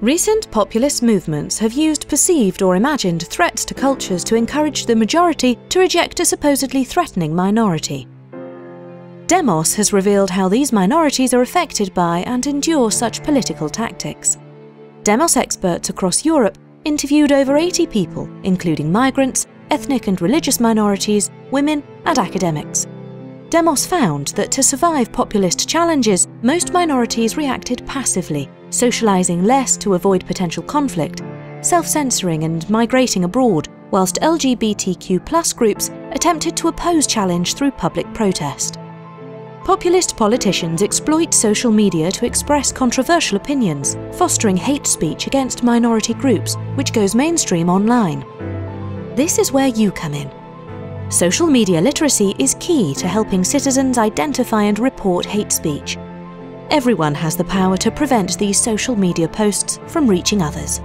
Recent populist movements have used perceived or imagined threats to cultures to encourage the majority to reject a supposedly threatening minority. Demos has revealed how these minorities are affected by and endure such political tactics. Demos experts across Europe interviewed over 80 people, including migrants, ethnic and religious minorities, women, and academics. Demos found that to survive populist challenges, most minorities reacted passively socialising less to avoid potential conflict, self-censoring and migrating abroad, whilst LGBTQ groups attempted to oppose challenge through public protest. Populist politicians exploit social media to express controversial opinions, fostering hate speech against minority groups, which goes mainstream online. This is where you come in. Social media literacy is key to helping citizens identify and report hate speech, Everyone has the power to prevent these social media posts from reaching others.